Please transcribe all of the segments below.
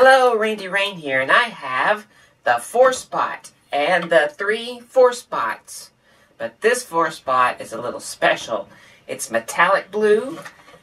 Hello, Randi Rain here, and I have the ForceBot and the three ForceBots. But this ForceBot is a little special. It's metallic blue,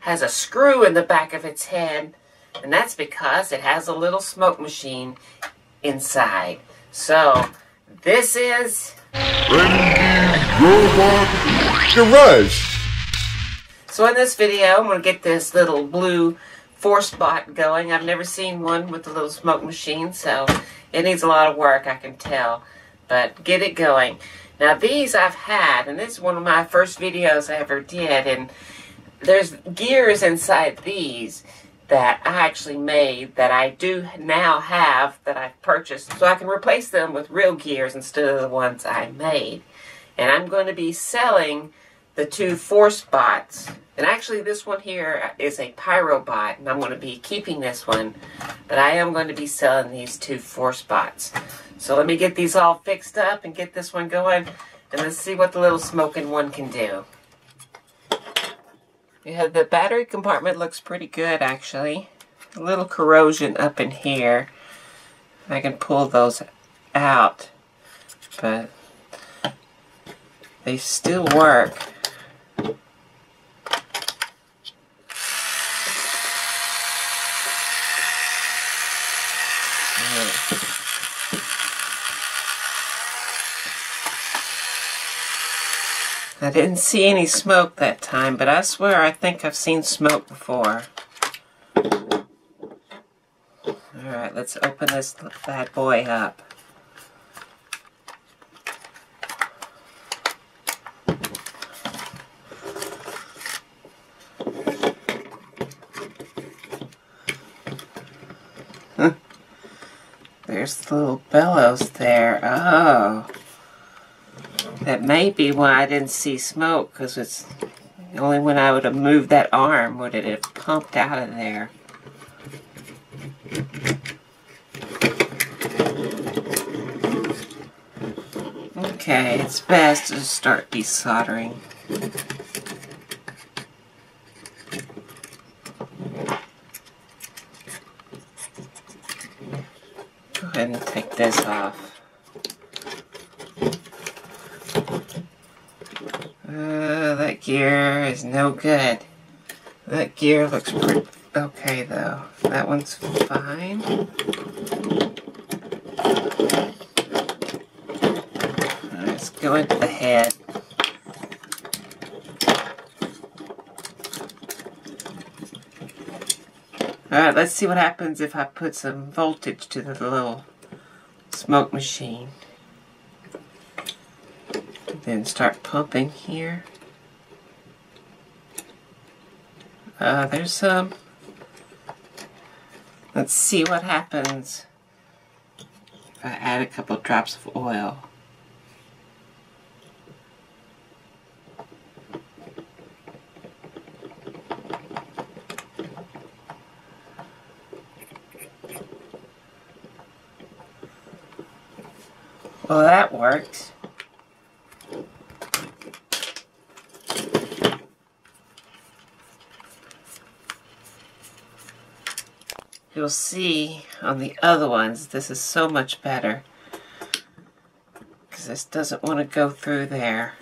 has a screw in the back of its head, and that's because it has a little smoke machine inside. So, this is... Randi Robot Garage. So in this video, I'm going to get this little blue ForceBot going. I've never seen one with a little smoke machine, so it needs a lot of work, I can tell. But get it going. Now these I've had, and this is one of my first videos I ever did, and there's gears inside these that I actually made that I do now have that I've purchased so I can replace them with real gears instead of the ones I made. And I'm going to be selling the two ForceBots. And actually this one here is a Pyrobot and I'm going to be keeping this one. But I am going to be selling these two ForceBots. So let me get these all fixed up and get this one going. And let's see what the little smoking one can do. Yeah, the battery compartment looks pretty good actually. A little corrosion up in here. I can pull those out. But they still work. I didn't see any smoke that time, but I swear I think I've seen smoke before. Alright, let's open this bad boy up. There's the little bellows there. Oh. That may be why I didn't see smoke, because it's only when I would have moved that arm would it have pumped out of there. Okay, it's best to start desoldering. Go ahead and take this off. Uh, that gear is no good. That gear looks pretty okay though. That one's fine. Let's go into the head. Alright, let's see what happens if I put some voltage to the little smoke machine then start pumping here. Uh, there's some. Let's see what happens if I add a couple drops of oil. Well, that works. You'll see on the other ones, this is so much better. Because this doesn't want to go through there.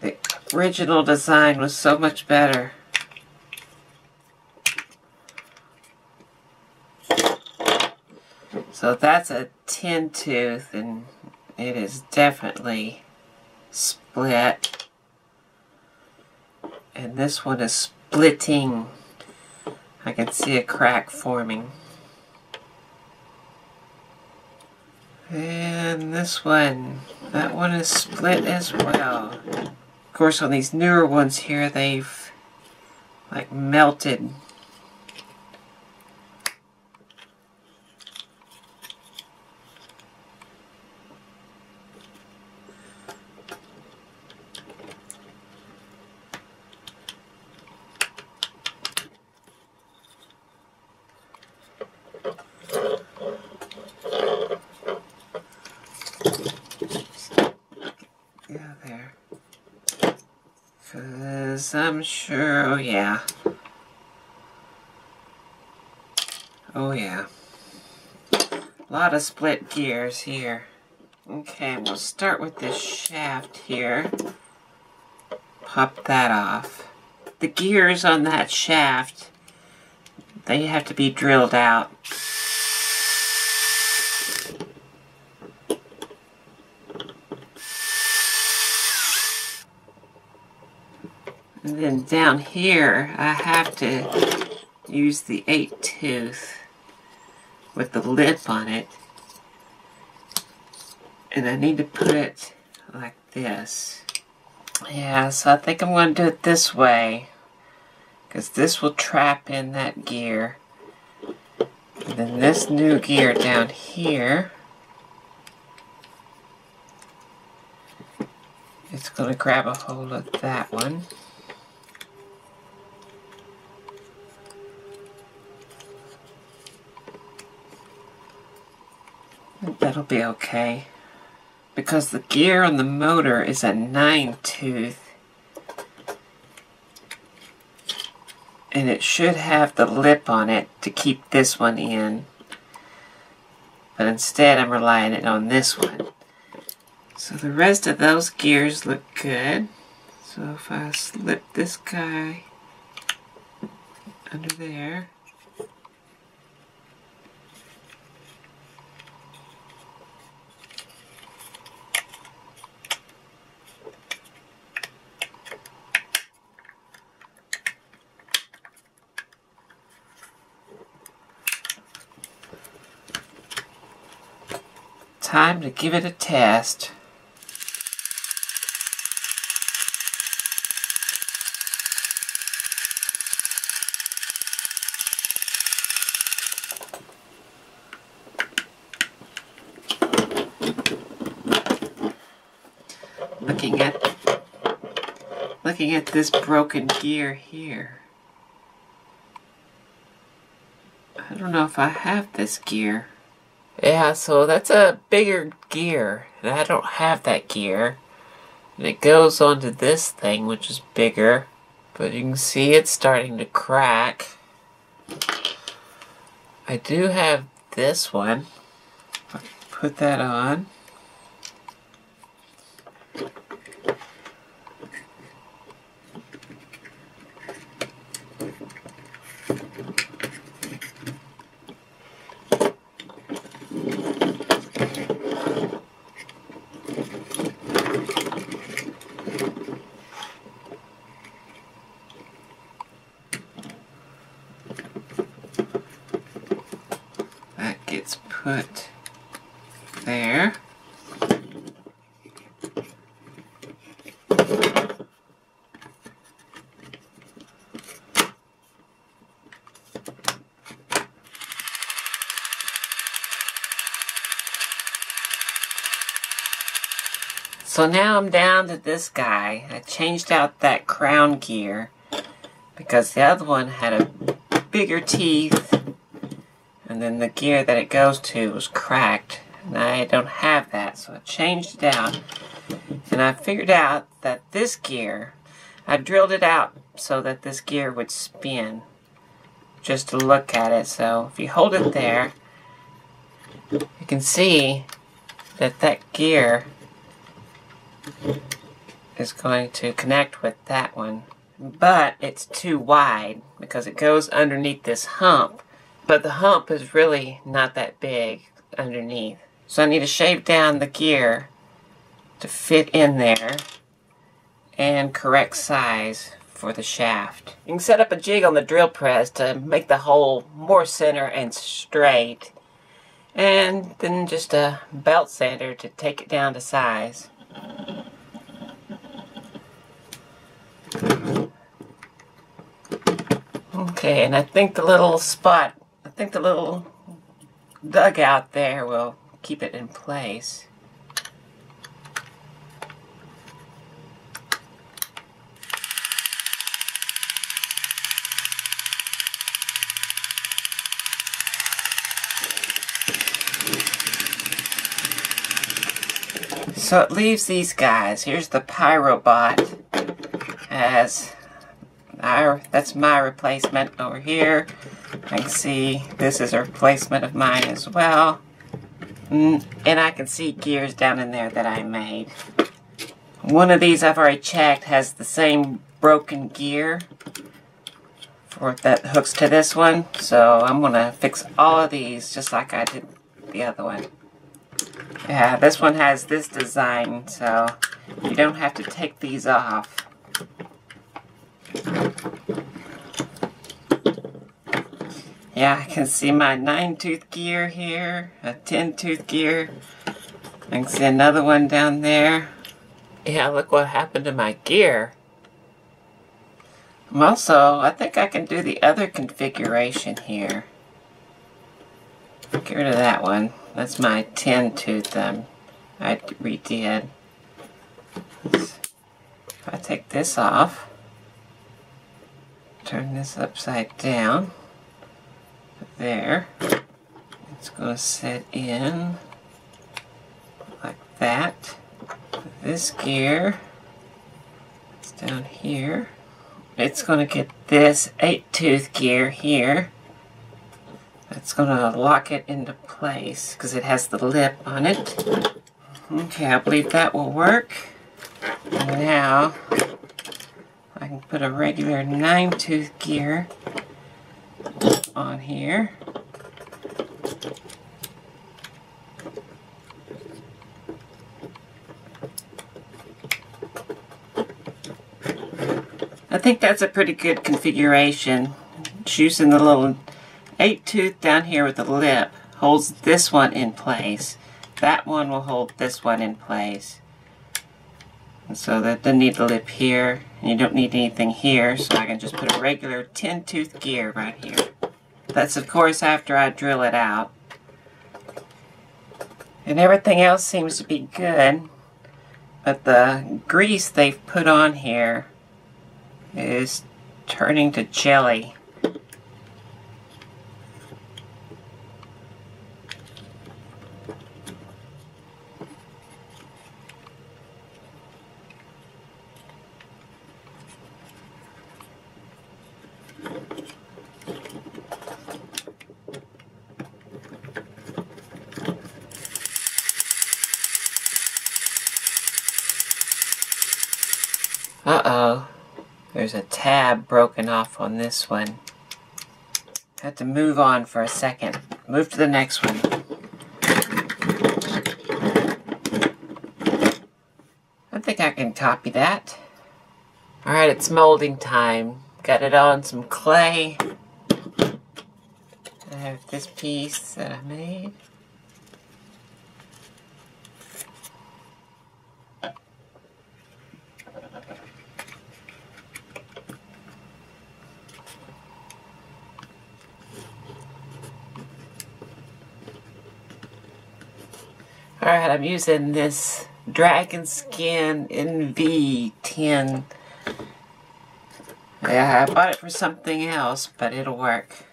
The original design was so much better. So that's a tin tooth and it is definitely split. And this one is splitting. I can see a crack forming. And this one, that one is split as well. Of course, on these newer ones here, they've like melted Because I'm sure, oh yeah. Oh yeah. A lot of split gears here. Okay, we'll start with this shaft here. Pop that off. The gears on that shaft, they have to be drilled out. And then down here, I have to use the 8 tooth with the lip on it. And I need to put it like this. Yeah, so I think I'm going to do it this way. Because this will trap in that gear. And then this new gear down here. It's going to grab a hold of that one. That'll be okay. Because the gear on the motor is a 9 tooth. And it should have the lip on it to keep this one in. But instead I'm relying it on this one. So the rest of those gears look good. So if I slip this guy under there. Time to give it a test. Looking at looking at this broken gear here. I don't know if I have this gear. Yeah, so that's a bigger gear, and I don't have that gear. And it goes onto this thing, which is bigger, but you can see it's starting to crack. I do have this one. Put that on. That gets put there. So now I'm down to this guy. I changed out that crown gear because the other one had a bigger teeth. And then the gear that it goes to was cracked. And I don't have that so I changed it out. And I figured out that this gear I drilled it out so that this gear would spin just to look at it. So if you hold it there you can see that that gear is going to connect with that one but it's too wide because it goes underneath this hump but the hump is really not that big underneath. So I need to shave down the gear to fit in there and correct size for the shaft. You can set up a jig on the drill press to make the hole more center and straight. And then just a belt sander to take it down to size. Okay, and I think the little spot I think the little dugout there will keep it in place. So it leaves these guys. Here's the Pyrobot as I, that's my replacement over here. I can see this is a replacement of mine as well. Mm, and I can see gears down in there that I made. One of these I've already checked has the same broken gear for that hooks to this one. So I'm going to fix all of these just like I did the other one. Yeah, this one has this design, so you don't have to take these off. Yeah, I can see my 9-tooth gear here, a 10-tooth gear. I can see another one down there. Yeah, look what happened to my gear. I'm Also, I think I can do the other configuration here. Get rid of that one. That's my 10 tooth um, I redid. If I take this off, turn this upside down, there, it's going to set in like that. This gear is down here. It's going to get this 8 tooth gear here it's going to lock it into place because it has the lip on it. Okay, I believe that will work. Now I can put a regular 9-tooth gear on here. I think that's a pretty good configuration. Choosing the little eight tooth down here with the lip holds this one in place. That one will hold this one in place. And so that doesn't need the lip here, and you don't need anything here, so I can just put a regular 10 tooth gear right here. That's of course after I drill it out. And everything else seems to be good, but the grease they've put on here is turning to jelly. Uh-oh. There's a tab broken off on this one. Have to move on for a second. Move to the next one. I think I can copy that. Alright, it's molding time. Got it on some clay. I have this piece that I made. Alright, I'm using this Dragon Skin NV10. Yeah, I bought it for something else, but it'll work.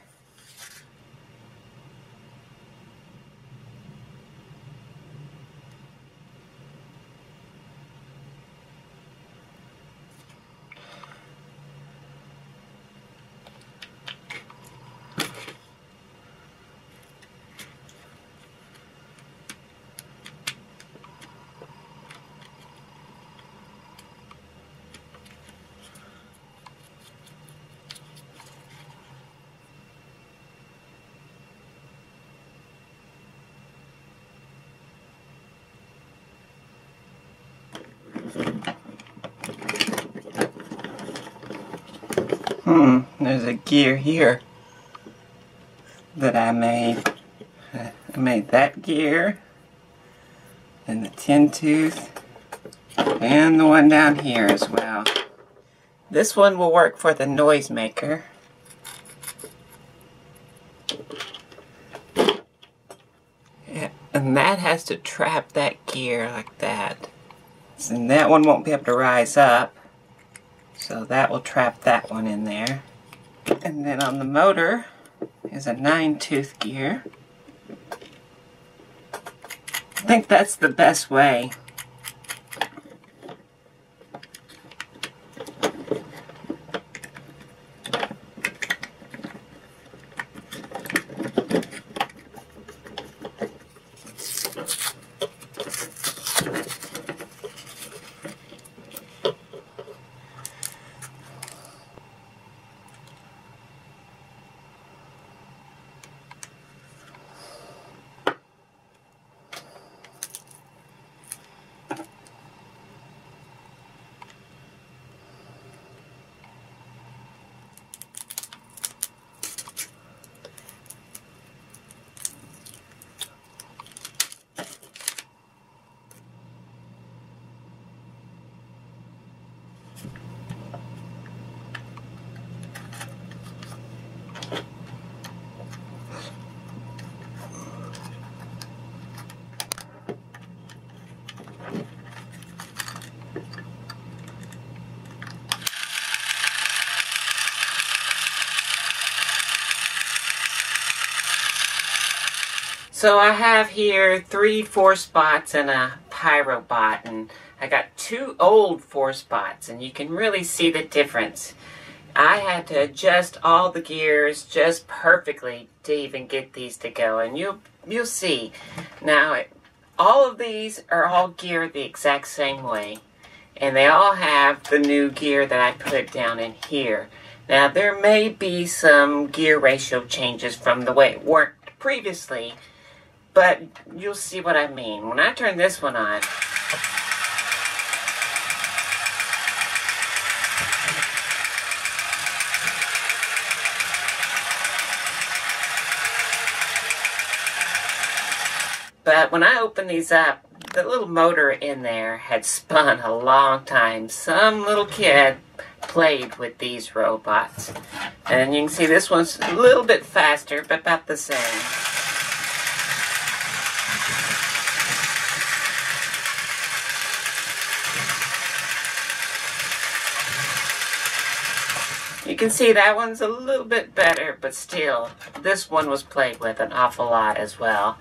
Hmm, there's a gear here that I made. I made that gear and the tin tooth and the one down here as well. This one will work for the noisemaker. And that has to trap that gear like that. And that one won't be able to rise up. So that will trap that one in there. And then on the motor is a 9-tooth gear. I think that's the best way. So I have here three ForceBots and a pyrobot and I got two old ForceBots and you can really see the difference. I had to adjust all the gears just perfectly to even get these to go and you'll you'll see. Now all of these are all geared the exact same way and they all have the new gear that I put down in here. Now there may be some gear ratio changes from the way it worked previously but you'll see what I mean. When I turn this one on, But when I open these up, the little motor in there had spun a long time. Some little kid played with these robots. And you can see this one's a little bit faster, but about the same. You can see that one's a little bit better, but still, this one was played with an awful lot as well.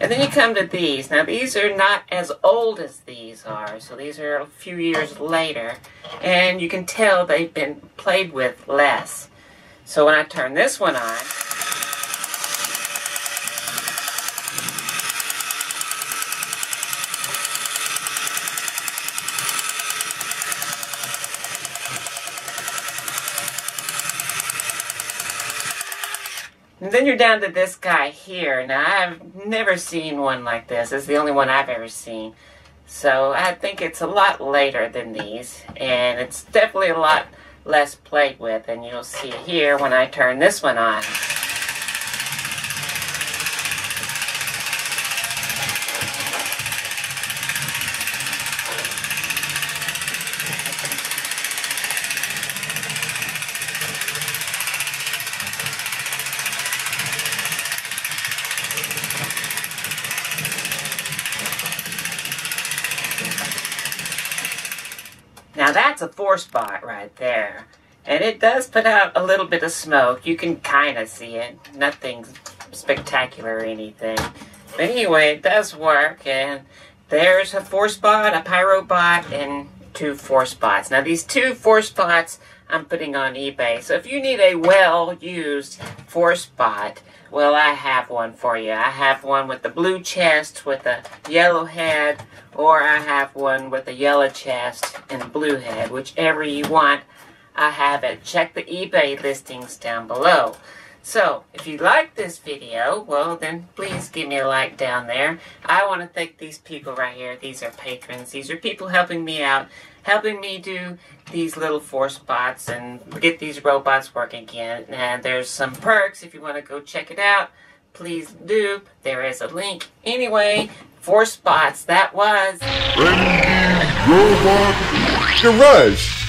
And then you come to these. Now, these are not as old as these are, so these are a few years later. And you can tell they've been played with less. So when I turn this one on, And then you're down to this guy here. Now, I've never seen one like this. It's the only one I've ever seen. So I think it's a lot later than these. And it's definitely a lot less played with. And you'll see here when I turn this one on. Now that's a ForceBot right there. And it does put out a little bit of smoke. You can kind of see it. Nothing spectacular or anything. But anyway, it does work. And there's a ForceBot, a Pyrobot, and two ForceBots. Now these two ForceBots I'm putting on eBay. So if you need a well-used four bot, well, I have one for you. I have one with the blue chest with a yellow head, or I have one with a yellow chest and a blue head. Whichever you want, I have it. Check the eBay listings down below. So, if you like this video, well, then please give me a like down there. I want to thank these people right here. These are patrons. These are people helping me out, helping me do these little ForceBots and get these robots working again. And there's some perks if you want to go check it out. Please do. There is a link. Anyway, ForceBots. that was... Randi Robot Garage.